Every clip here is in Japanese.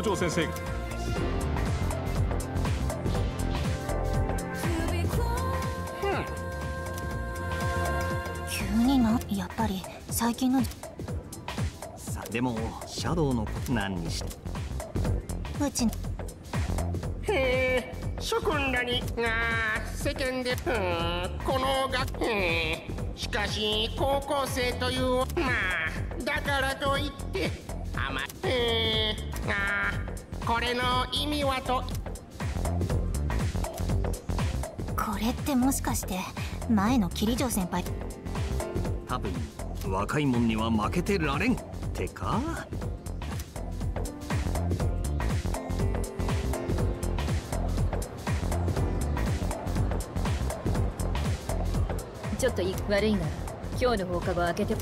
校長先生。急になやっぱり最近のさでもシャドウの何にして。うちへえ諸君らにが世間でうんこの学へしかし高校生というまあだからといってあまえがこれの意味はと。これってもしかして前の桐城先輩。多分若いもんには負けてられんってか？ちょっとい悪いが今日の放課後開けて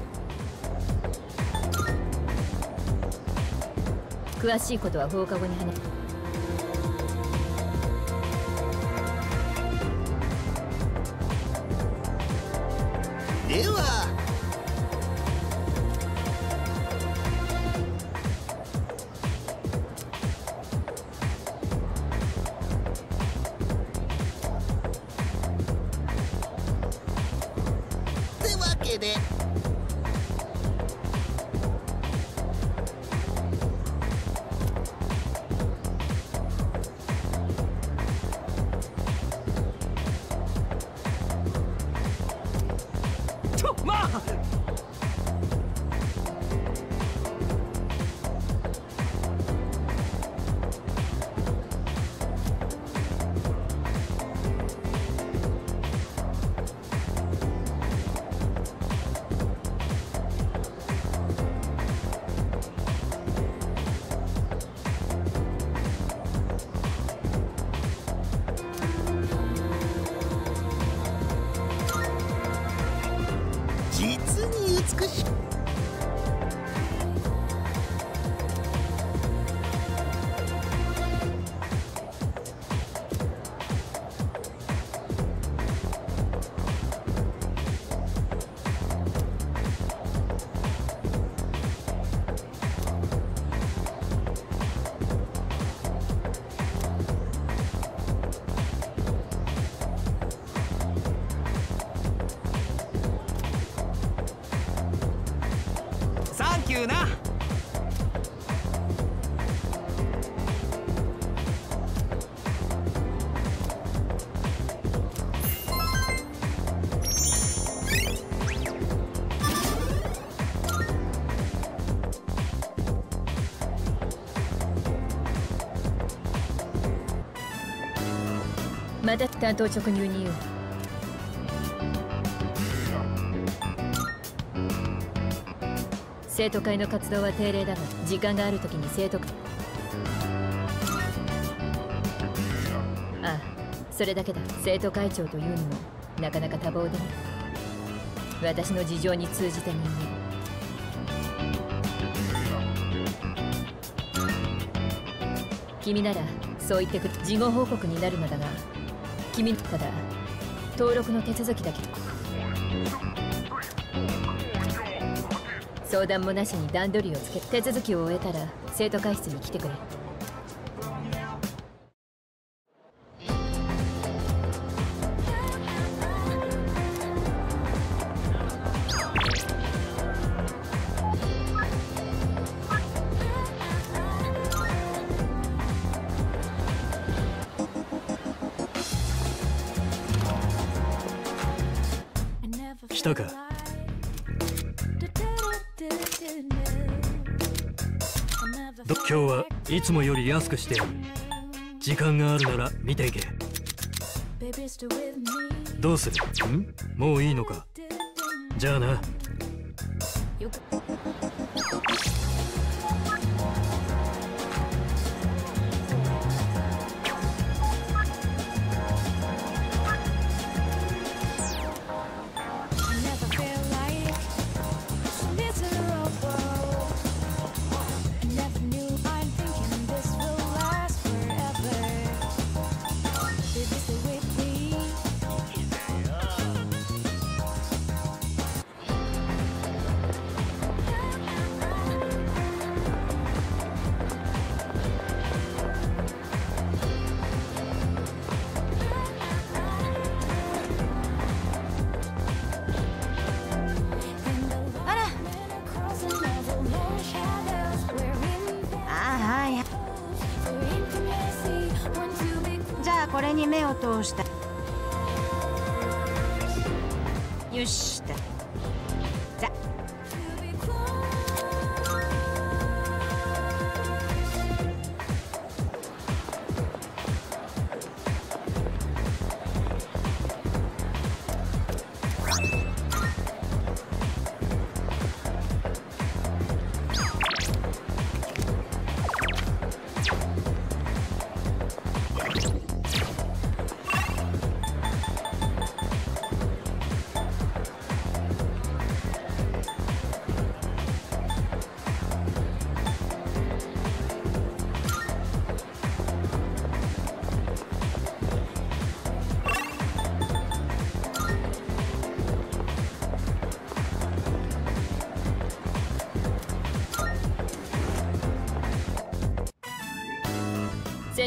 詳しいことは放課後に話す。また担当直入に言う生徒会の活動は定例だが時間がある時に生徒会ああそれだけだ生徒会長というにもなかなか多忙で私の事情に通じた人間君ならそう言ってく事後報告になるのだが君ただ。登録の手続きだけど。相談もなしに段取りをつけ手続きを終えたら生徒会室に来てくれ。今日はいつもより安くしてやる時間があるなら見ていけ。どうする？ん？もういいのか？じゃあな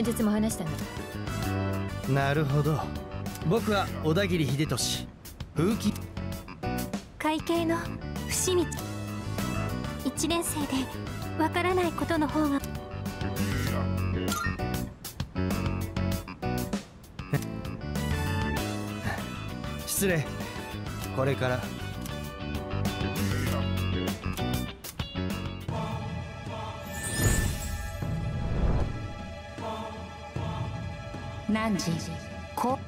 先日も話したがなるほど。僕は小田切秀俊。風紀。会計の伏見一年生でわからないことの方が。失礼。これから何時？こ。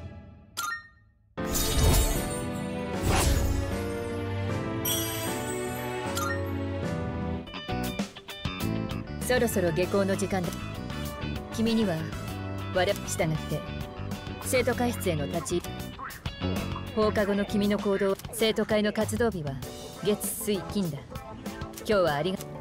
そろそろ下校の時間だ。君には我々従って生徒会室への立ち放課後の君の行動生徒会の活動日は月水金だ。今日はありがお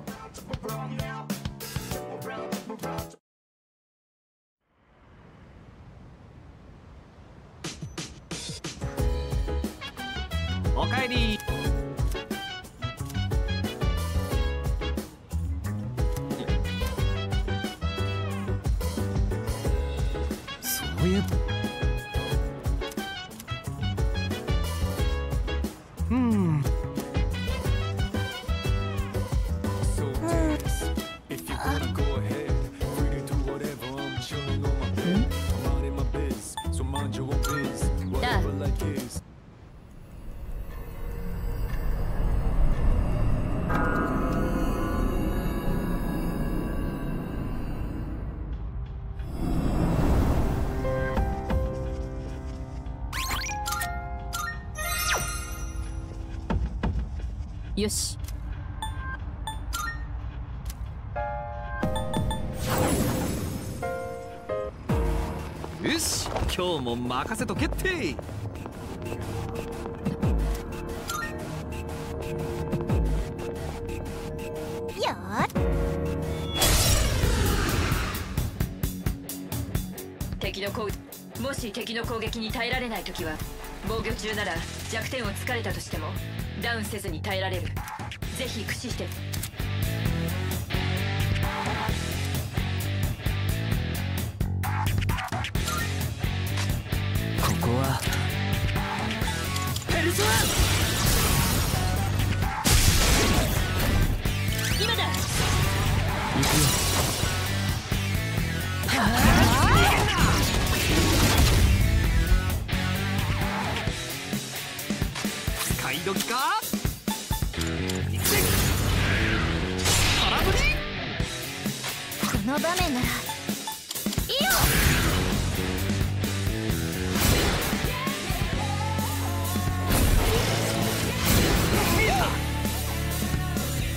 よし。よし。今日も任せとけって。よ敵の攻もし敵の攻撃に耐えられない時は防御中なら弱点を突かれたとしてもダウンせずに耐えられる。ぜひ駆使して。時か？いくぜ空振り？この場面ならいいよ。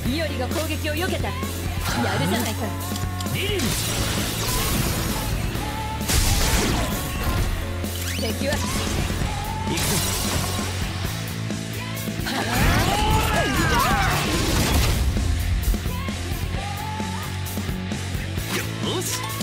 イオリが攻撃を避けた。やるじゃないか。リリン敵は。行くぞよ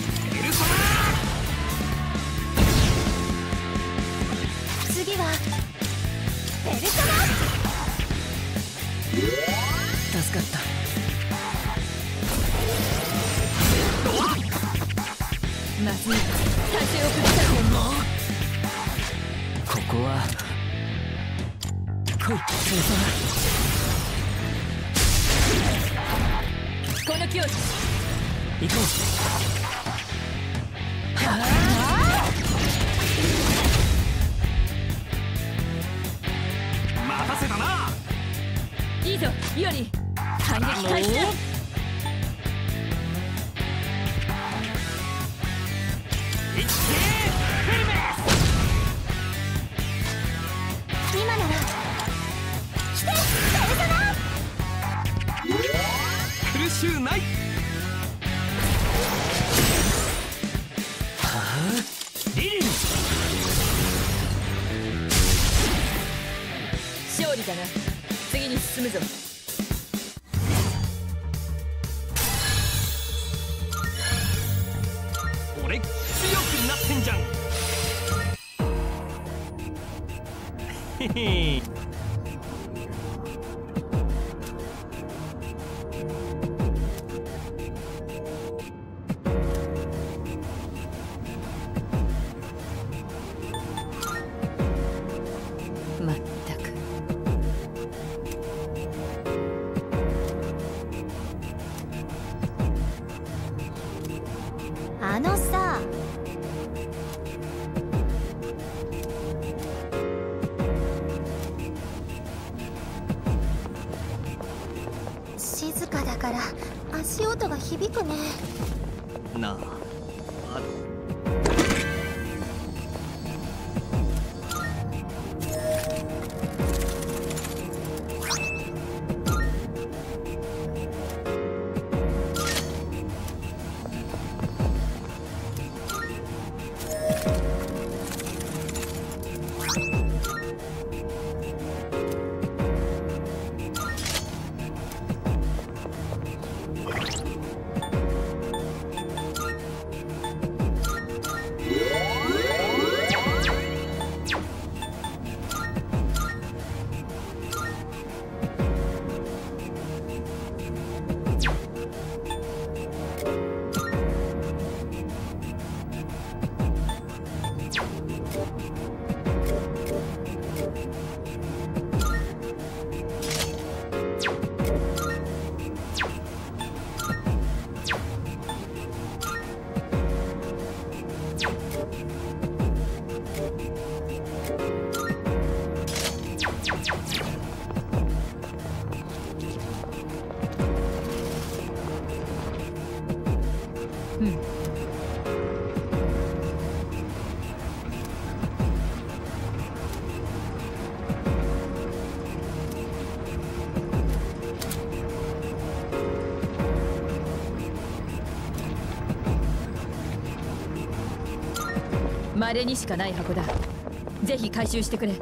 あのさ。静かだから足音が響くね。なあ。れにしかない箱だ。ぜひ回収してくれ。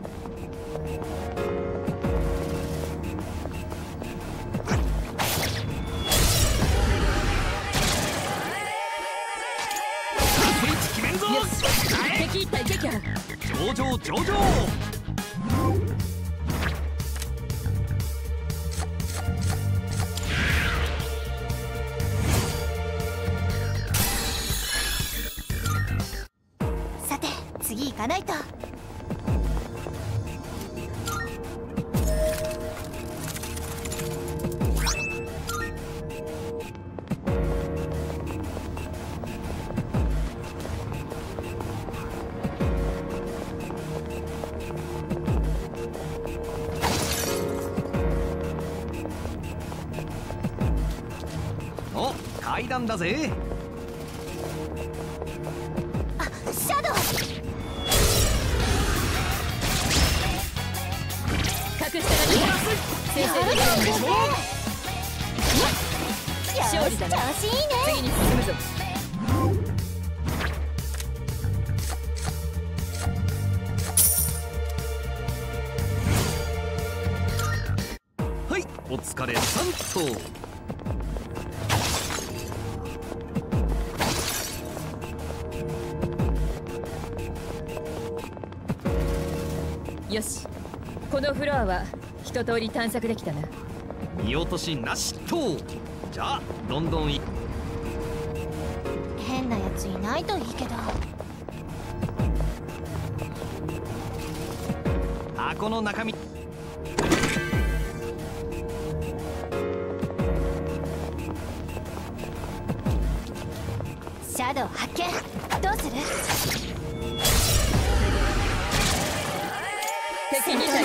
間だぜ。一通り探索できたな。見落としなしと。じゃあどんどんい変なやついないといいけど。箱の中身。シャドウ発見。どうする？敵に対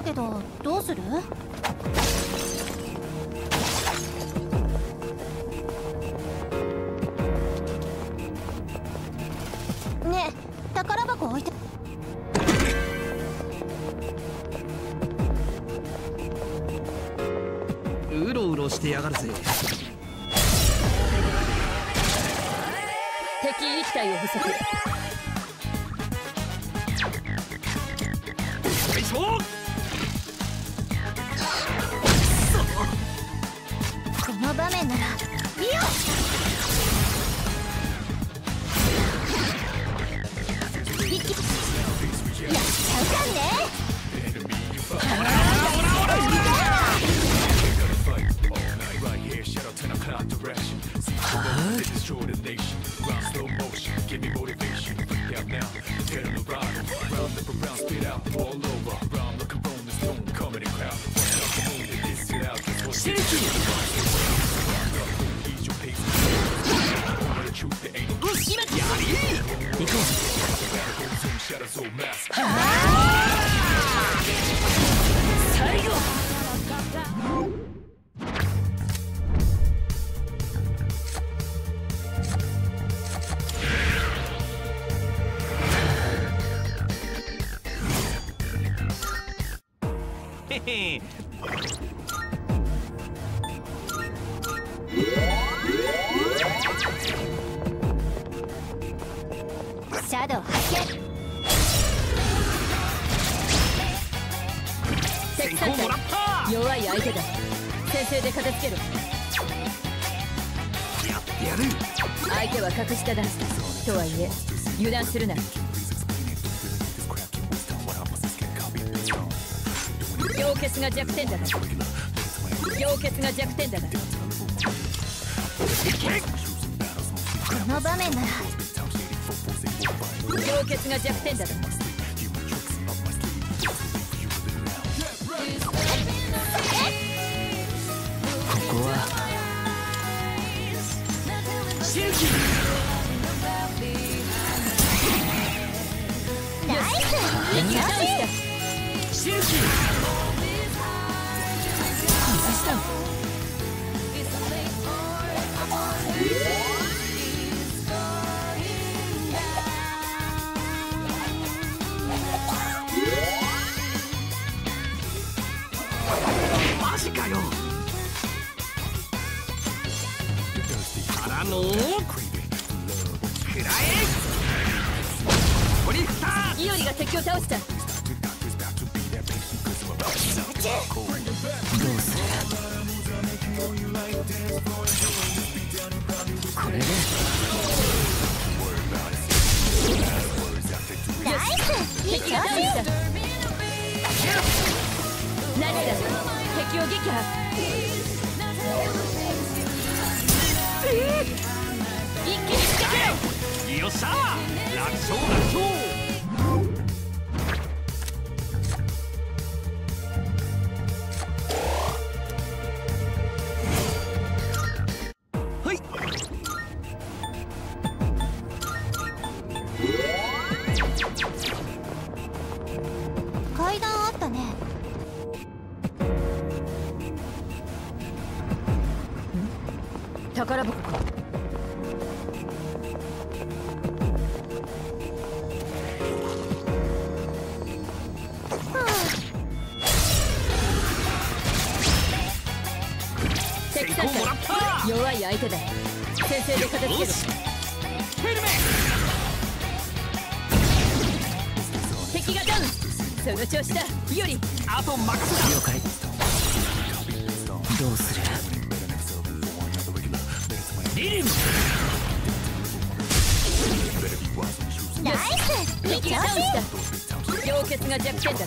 るやつあったけどどうする？ねえ宝箱置いて。うろうろしてやがるぜ。敵1体を捕捉最の場面なら見よ一気やっちゃうかんねへへ シャドウ発見。先行もらっ体た弱い相手だ。先制で片付ける。やってやる。相手は格下だ。とはいえ油断するな。氷結が弱点だな。氷結が弱点だな。この場面なら。氷結が弱点だなかよからのくらえイオリが敵を倒したこれでナイスいい敵がダウンしたナイスだ敵を撃破一気に仕掛けろよっしゃ楽勝楽勝弱い相手だ先制で片付ける。よし。フェルメ敵がダウン。その調子だ。イオリ。あと任せだ。了解どうする？リリム。ナイス。敵がダウン子した氷結が弱点だ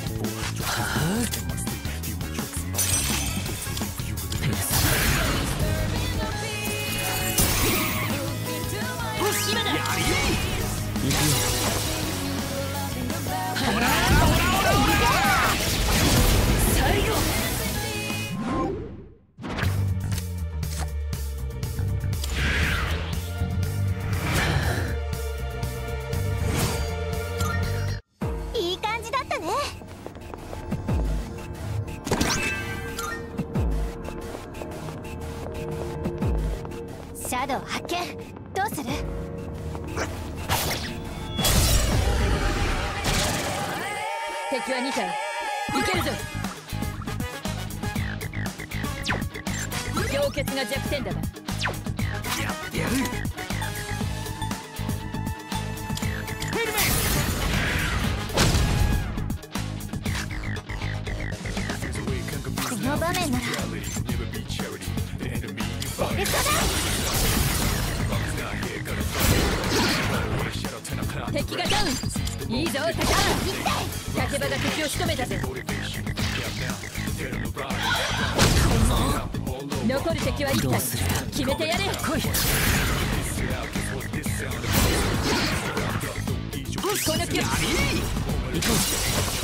敵は2体。いけるぞ。氷結が弱点だな。やってやるヘルメこの場面なら。レッド敵がダウン。いいぞ。高竹場が敵を仕留めたぜ残る敵は1体決めてやれ来いこの気を今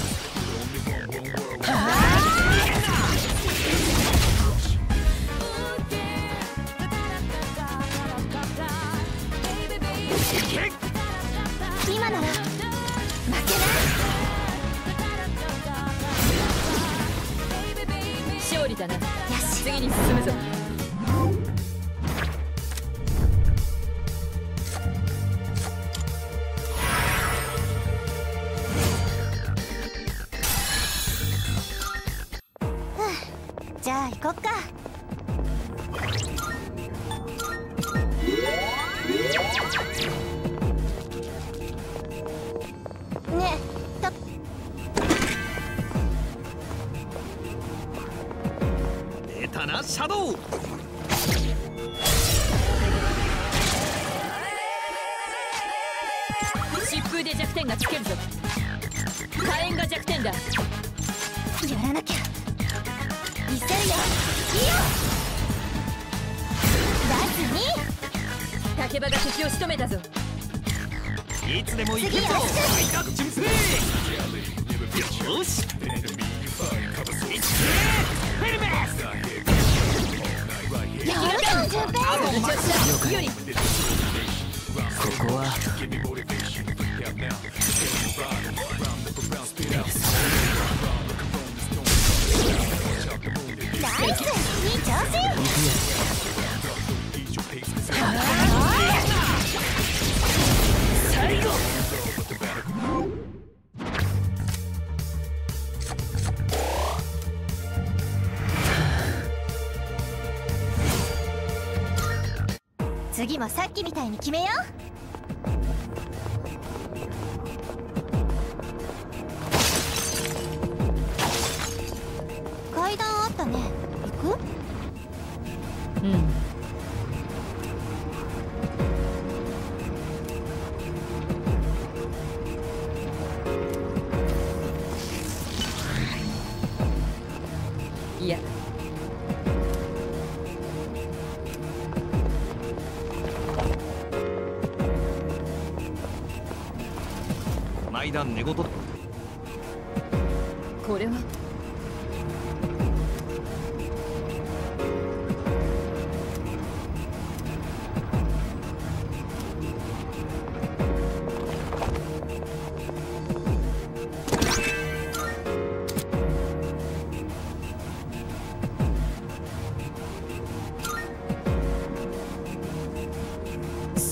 はさっきみたいに決めよう。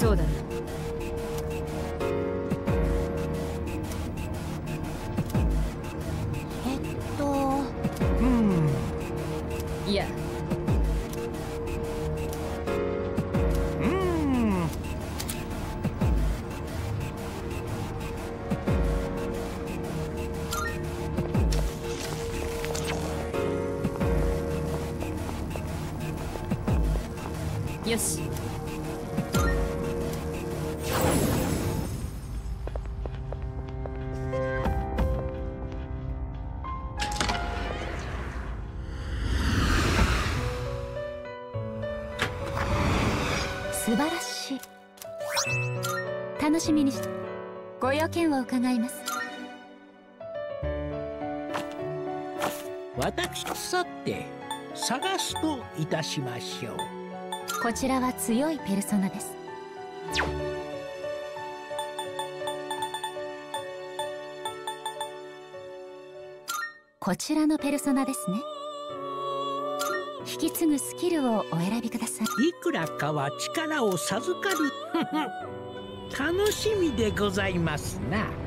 そうだなしみにしご用件を伺います。私さて探すといたしましょう。こちらは強いペルソナです。こちらのペルソナですね。引き継ぐスキルをお選びください。いくらかは力を授かる楽しみでございますな。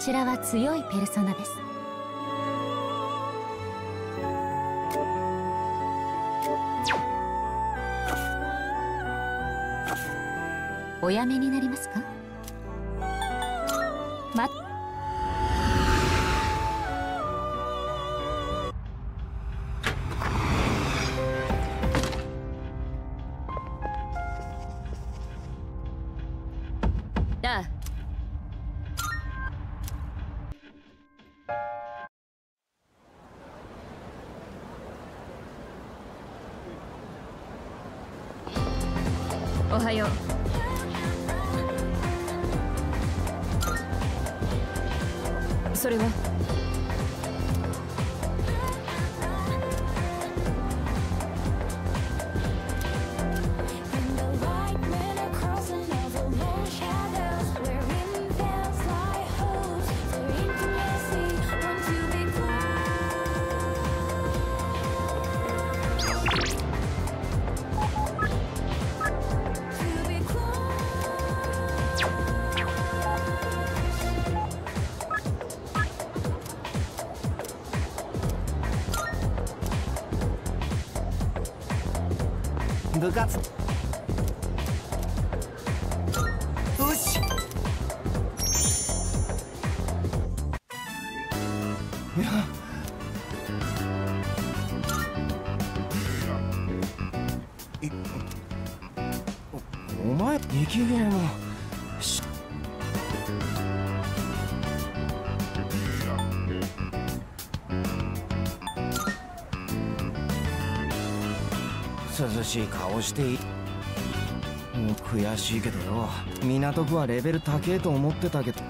ちらは強いペルソナです。おやめになりますか？おはよう。それは？前息切れもし涼しい顔していい。もう悔しいけどよ。港区はレベル高えと思ってたけど。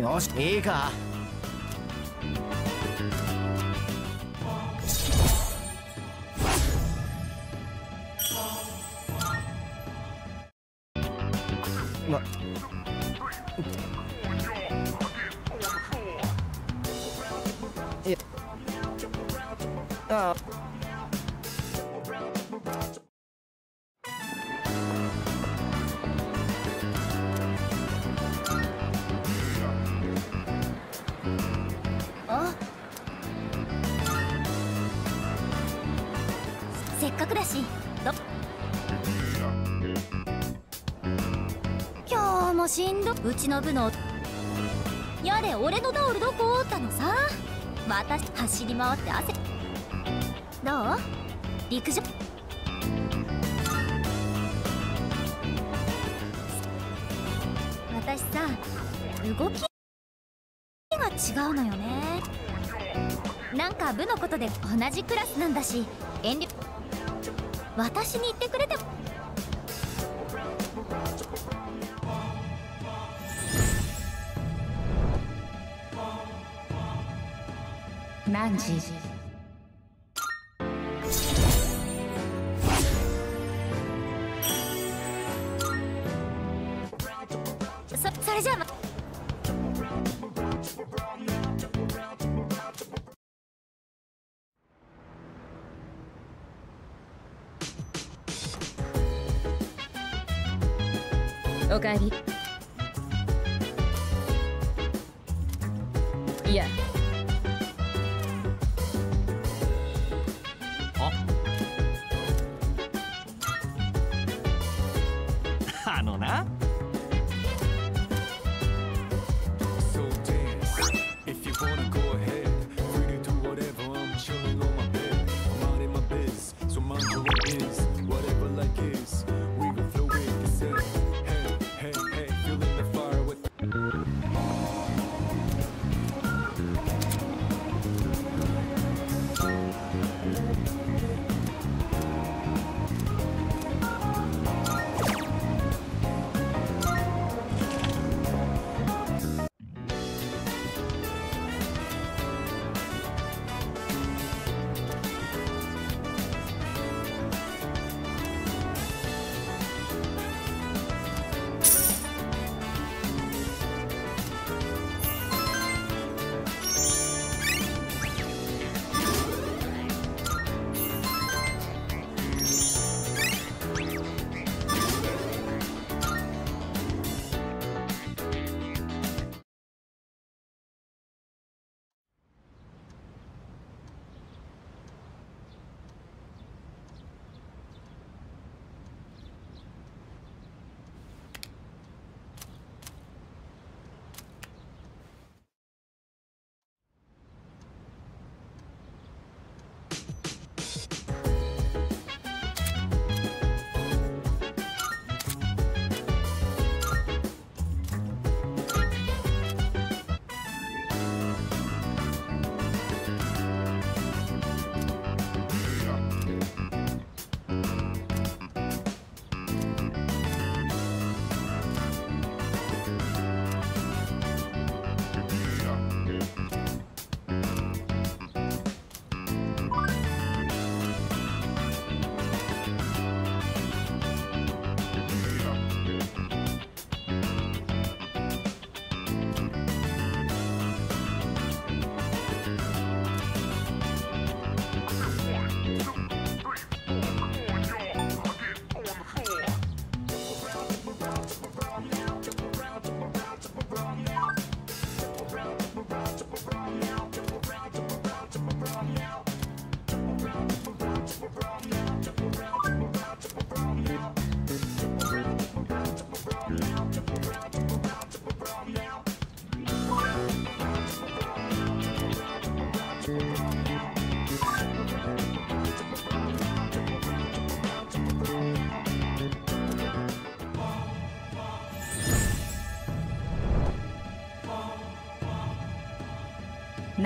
よしいいか。私走り回って汗どう？陸上？私さ動きが違うのよね。なんか部のことで同じクラスなんだし遠慮。私に言ってくれても何時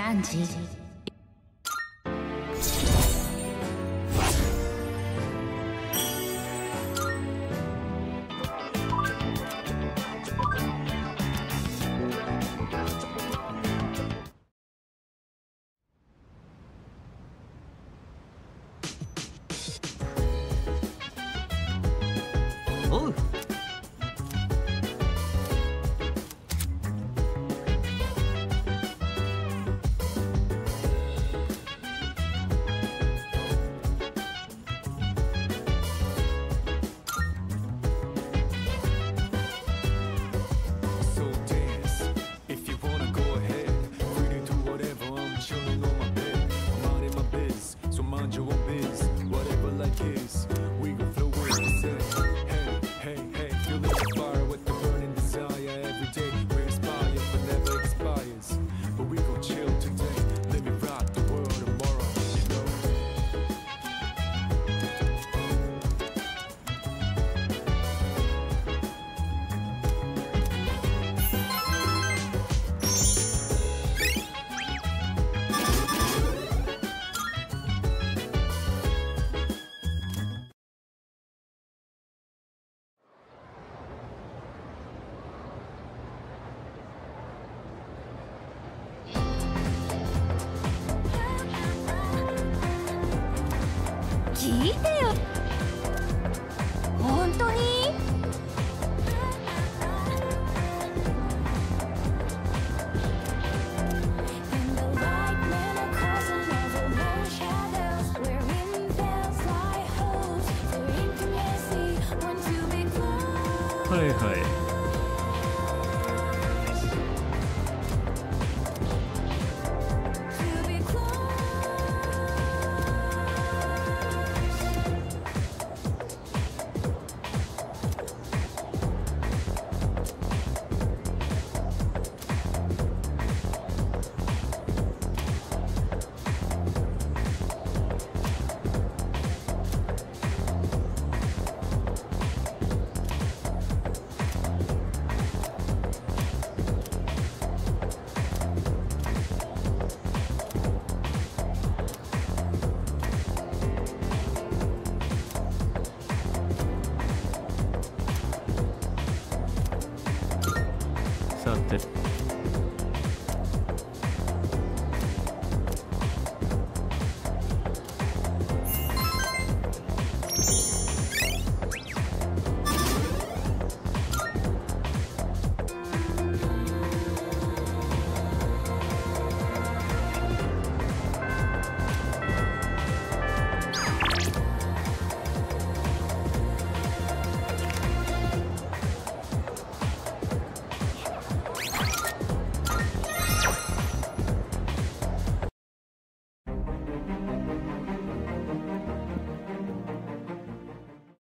何時